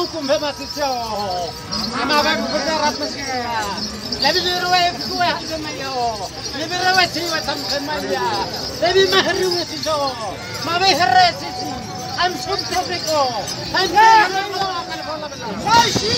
وكم فما تتساو أما بك بدرات مسكية لبي رواية بكوة حزمية لبي رواية تيوة تمخمية لبي مهر رواية تيوة ما بيهر رواية تيوة I'm from Tefrico. I'm from I'm from Tefrico.